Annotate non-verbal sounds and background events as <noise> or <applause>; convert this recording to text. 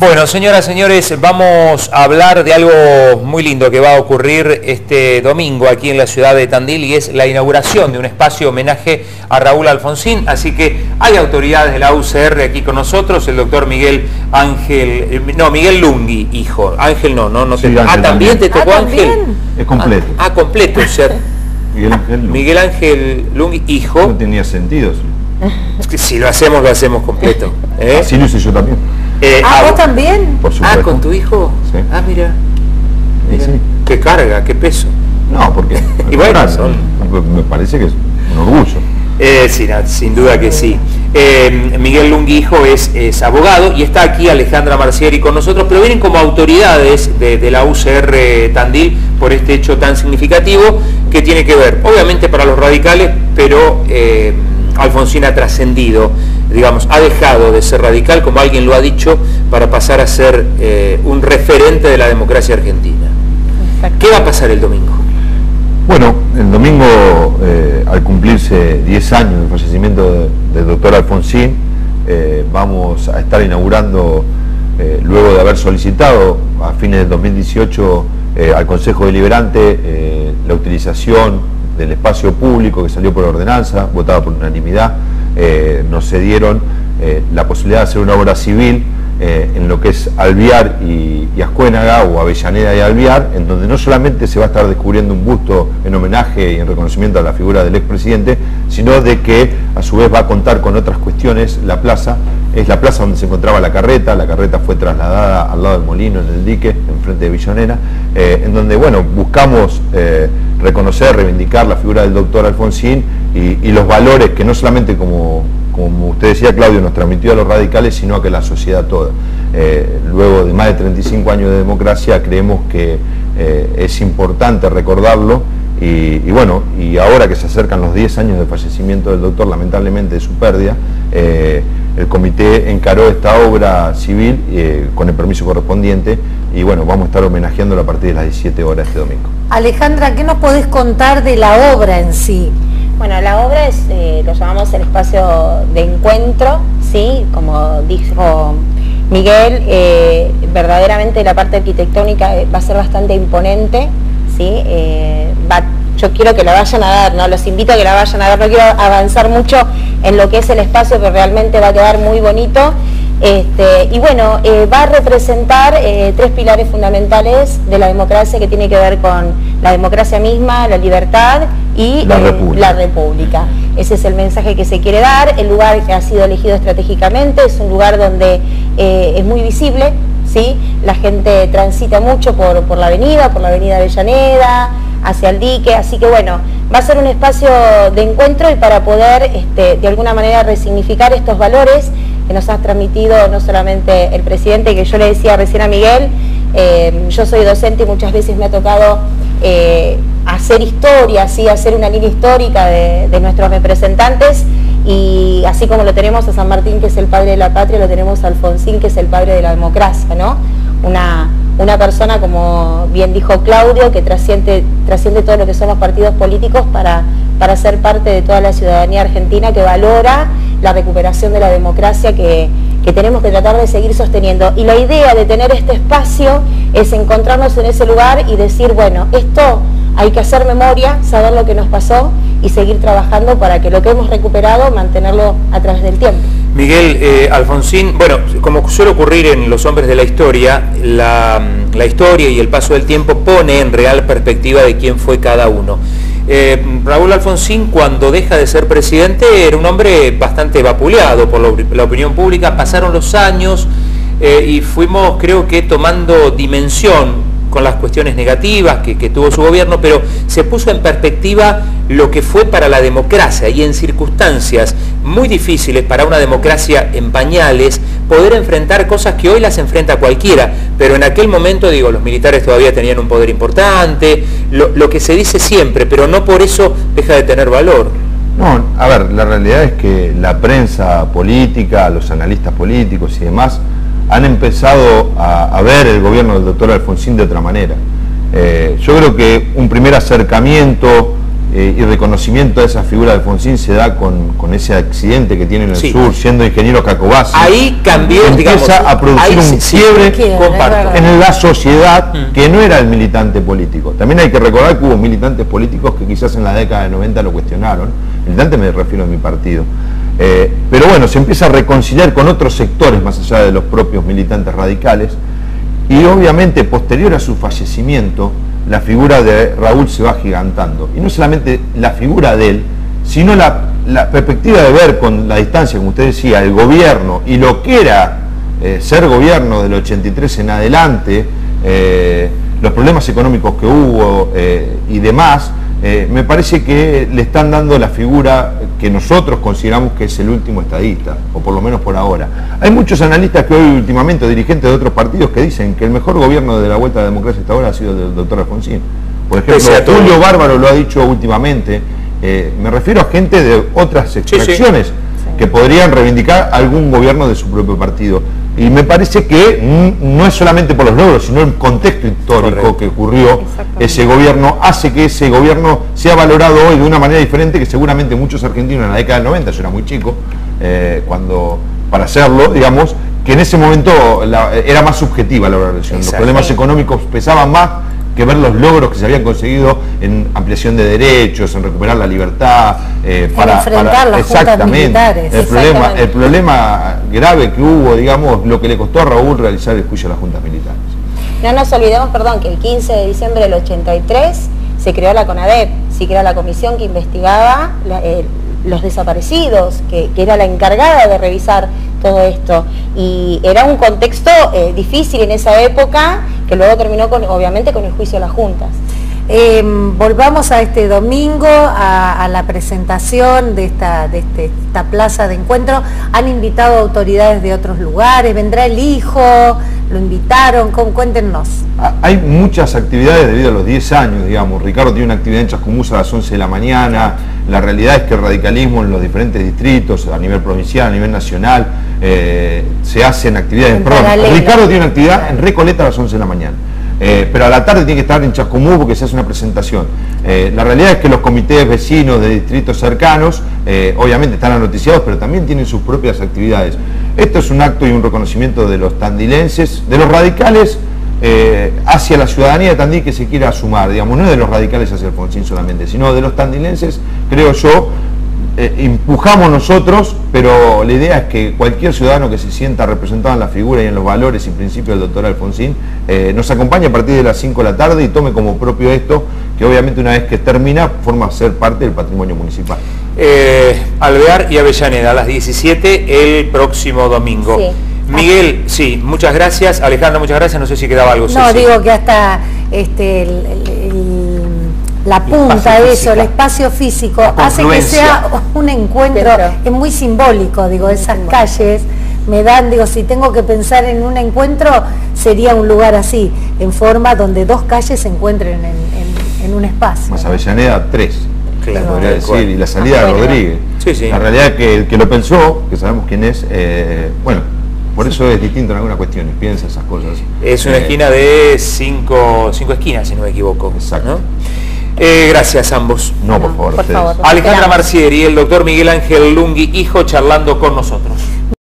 Bueno, señoras, señores, vamos a hablar de algo muy lindo que va a ocurrir este domingo aquí en la ciudad de Tandil y es la inauguración de un espacio homenaje a Raúl Alfonsín. Así que hay autoridades de la UCR aquí con nosotros, el doctor Miguel Ángel, no, Miguel Lungui, hijo. Ángel no, no, no Sí, te... Ángel Ah, ¿también te tocó Ah, Ángel? Es completo. Ah, ah, completo, o sea, Miguel Ángel no, Miguel Ángel Lungui, no hijo. tenía sentido. que Si lo hacemos, lo hacemos completo. ¿eh? Así lo hice yo también, Eh, Ah, ah, vos también. por supuesto. Ah, ¿con tu hijo? Sí. Ah, mira. Y mira. sí. Qué carga, qué peso. No, porque al <laughs> Y bueno, contrario, son- me parece que es un orgullo. Eh, sí, no, sin duda que sí. Eh, Miguel Lungui, hijo, es, es abogado y está aquí Alejandra Marcieri con nosotros, pero vienen como autoridades de, de la UCR Tandil por este hecho tan significativo que tiene que ver, obviamente para los radicales, pero eh, Alfonsín ha trascendido, digamos, ha dejado de ser radical, como alguien lo ha dicho, para pasar a ser eh, un referente de la democracia argentina. ¿Qué va a pasar el domingo? Bueno, el domingo, eh, al cumplirse 10 años del fallecimiento de- del doctor Alfonsín, eh, vamos a estar inaugurando, eh, luego de haber solicitado a fines del 2018 eh, al Consejo Deliberante eh, la utilización del espacio público que salió por ordenanza, votada por unanimidad, eh, nos cedieron eh, la posibilidad de hacer una obra civil eh, en lo que es Alviar y, y Ascuénaga o Avellaneda y Alviar, en donde no solamente se va a estar descubriendo un busto en homenaje y en reconocimiento a la figura del expresidente, sino de que a su vez va a contar con otras cuestiones. La plaza es la plaza donde se encontraba la carreta, la carreta fue trasladada al lado del molino, en el dique, enfrente de Villonera, eh, en donde bueno, buscamos eh, reconocer, reivindicar la figura del doctor Alfonsín y, los valores que no solamente como como usted decía Claudio, nos transmitió a los radicales, sino a que la sociedad toda. Eh, luego de más de 35 años de democracia, creemos que es importante recordarlo y, y bueno, y ahora que se acercan los 10 años de fallecimiento del doctor, lamentablemente de su pérdida, el comité encaró esta obra civil eh, con el permiso correspondiente y bueno, vamos a estar homenajeándolo a partir de las 17 horas este domingo. Alejandra, ¿qué nos podés contar de la obra en sí? Bueno, la obra es, eh, lo llamamos el espacio de encuentro, ¿sí? Como dijo Miguel, eh, verdaderamente la parte arquitectónica va a ser bastante imponente, ¿sí? Eh, va- yo quiero que la vayan a ver, ¿no? Los invito a que la vayan a ver, no quiero avanzar mucho en lo que es el espacio, pero realmente va a quedar muy bonito. Este, y bueno, eh, va a representar eh, tres pilares fundamentales de la democracia que tiene que ver con la democracia misma, la libertad y La eh, república. la república. Ese es el mensaje que se quiere dar. El lugar que ha sido elegido estratégicamente es un lugar donde es muy visible, ¿sí? La gente transita mucho por, por la avenida, por la avenida Avellaneda, hacia el dique, así que bueno, va a ser un espacio de encuentro y para poder este, de alguna manera resignificar estos valores que nos ha transmitido no solamente el presidente, que yo le decía recién a Miguel, eh, yo soy docente y muchas veces me ha tocado eh, hacer historia, ¿sí? hacer una línea histórica de, de nuestros representantes y así como lo tenemos a San Martín, que es el padre de la patria, lo tenemos a Alfonsín, que es el padre de la democracia, ¿no? Una, una persona, como bien dijo Claudio, que trasciende, trasciende todo lo que son los partidos políticos para, para ser parte de toda la ciudadanía argentina que valora la recuperación de la democracia que, que tenemos que tratar de seguir sosteniendo. Y la idea de tener este espacio es encontrarnos en ese lugar y decir, bueno, esto hay que hacer memoria, saber lo que nos pasó y seguir trabajando para que lo que hemos recuperado, mantenerlo a través del tiempo. Miguel eh, Alfonsín, bueno, como suele ocurrir en los hombres de la historia, la, historia y el paso del tiempo pone en real perspectiva de quién fue cada uno. Eh, Raúl Alfonsín, cuando deja de ser presidente, era un hombre bastante vapuleado por la, opinión pública. Pasaron los años eh, y fuimos, creo que, tomando dimensión con las cuestiones negativas que tuvo su gobierno, pero se puso en perspectiva lo que fue para la democracia y en circunstancias muy difíciles para una democracia en pañales, poder enfrentar cosas que hoy las enfrenta cualquiera, pero en aquel momento, digo, los militares todavía tenían un poder importante, lo, que se dice siempre, pero no por eso deja de tener valor. No, a ver, la realidad es que la prensa política, los analistas políticos y demás han empezado a, a ver el gobierno del doctor Alfonsín de otra manera. Eh, yo creo que un primer acercamiento eh, y reconocimiento de esa figura de Alfonsín se da con, con ese accidente que tiene en el Sí. sur, siendo ingeniero Cacobasi. Ahí cambió, digamos, empieza a producir un sí, quiebre en la sociedad Mm. que no era el militante político. También hay que recordar que hubo militantes políticos que quizás en la década de 90 lo cuestionaron. Militante me refiero a mi partido. Eh, pero bueno, se empieza a reconciliar con otros sectores más allá de los propios militantes radicales. Y obviamente, posterior a su fallecimiento, la figura de Raúl se va gigantando. Y no solamente la figura de él, sino la, perspectiva de ver con la distancia, como usted decía, el gobierno y lo que era eh, ser gobierno del 83 en adelante, eh, los problemas económicos que hubo eh, y demás, eh, me parece que le están dando la figura que nosotros consideramos que es el último estadista, o por lo menos por ahora. Hay muchos analistas que hoy últimamente, dirigentes de otros partidos, que dicen que el mejor gobierno de la Vuelta a la Democracia hasta ahora ha sido del doctor Alfonsín. Por ejemplo. Julio Bárbaro lo ha dicho últimamente. Eh, me refiero a gente de otras extracciones que podrían reivindicar algún gobierno de su propio partido. Y me parece que no es solamente por los logros, sino el contexto histórico Correcto. que ocurrió ese gobierno, hace que ese gobierno sea valorado hoy de una manera diferente que seguramente muchos argentinos en la década del 90, yo era muy chico, eh, cuando para hacerlo, digamos, que en ese momento la- era más subjetiva la valoración. Los problemas económicos pesaban más que ver los logros que se habían conseguido en ampliación de derechos, en recuperar la libertad, eh, para, enfrentar para- las exactamente. militares. El problema, Exactamente. el problema grave que hubo, digamos, lo que le costó a Raúl realizar el juicio a las juntas militares. No nos olvidemos, perdón, que el 15 de diciembre del 83 se creó la CONADEP, que era la comisión que investigaba la- eh, los desaparecidos, que, que era la encargada de revisar todo esto. Y era un contexto eh, difícil en esa época, que luego terminó con, obviamente con el juicio a las juntas. Eh, volvamos a este domingo, a, a la presentación de, esta, de este- esta plaza de encuentro. Han invitado autoridades de otros lugares, vendrá el hijo, lo invitaron, ¿Cómo? cuéntenos. Ah, Hay muchas actividades debido a los 10 años, digamos. Ricardo tiene una actividad en Chascomús a las 11 de la mañana. La realidad es que el radicalismo en los diferentes distritos, a nivel provincial, a nivel nacional, eh, se hacen actividades. En Perdón. Ricardo tiene una actividad en Recoleta a las 11 de la mañana. Eh, pero a la tarde tiene que estar en Chascomús porque se hace una presentación. Eh, la realidad es que los comités vecinos de distritos cercanos, eh, obviamente están anoticiados, pero también tienen sus propias actividades. Esto es un acto y un reconocimiento de los tandilenses, de los radicales hacia la ciudadanía de Tandil que se quiera sumar, digamos, no de los radicales hacia Alfonsín solamente, sino de los tandilenses, creo yo, eh, empujamos nosotros, pero la idea es que cualquier ciudadano que se sienta representado en la figura y en los valores y principios del doctor Alfonsín eh, nos acompañe a partir de las 5 de la tarde y tome como propio esto, que obviamente una vez que termina forma a ser parte del patrimonio municipal. Eh, Alvear y Avellaneda a las 17 el próximo domingo. Sí. Miguel, sí, muchas gracias. Alejandra, muchas gracias. No sé si quedaba algo. No, Ceci. digo que hasta este, el- el- el- la punta de eso, el espacio físico, hace que sea un encuentro, es muy simbólico, digo, esas simbólico. calles me dan, digo, si tengo que pensar en un encuentro, sería un lugar así, en forma donde dos calles se encuentren en, en- en un espacio. Más ¿no? Avellaneda 3, Claro, podría decir, y la salida Ah, de. Rodríguez. Sí, sí. La realidad es que el que lo pensó, que sabemos quién es, eh, bueno, por eso es distinto en algunas cuestiones, piensa esas cosas. Es una Eh, esquina de cinco, cinco esquinas, si no me equivoco. Exacto. ¿no? Eh, gracias ambos. No, por favor, por ustedes. favor. Alejandra. Marcieri y el doctor Miguel Ángel Lungui, hijo, charlando con nosotros.